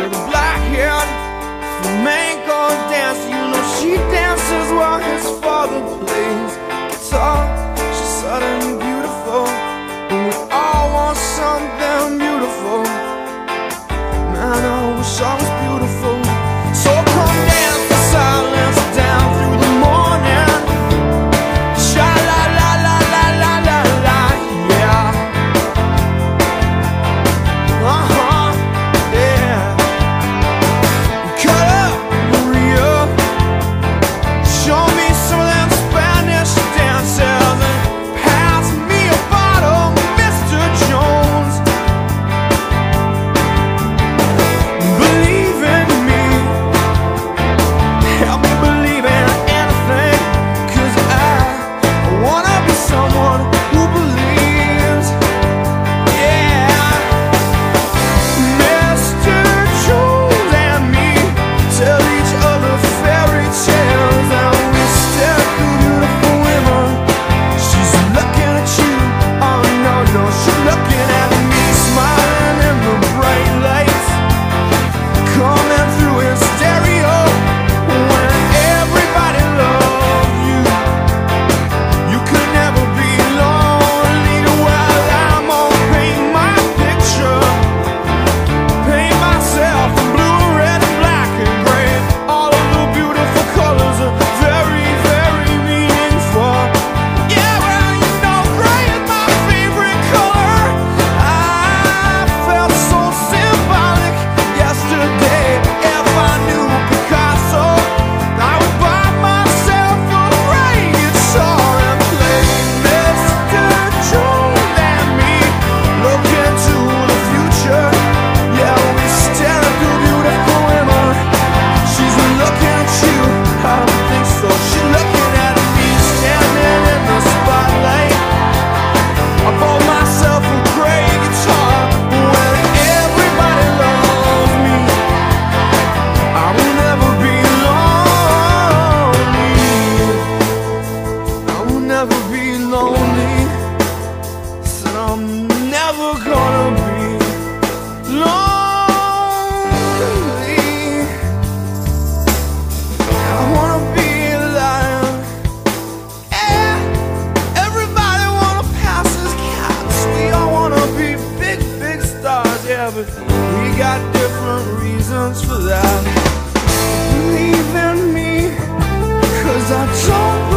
with black hair but we got different reasons for that. Believe in me, cause I don't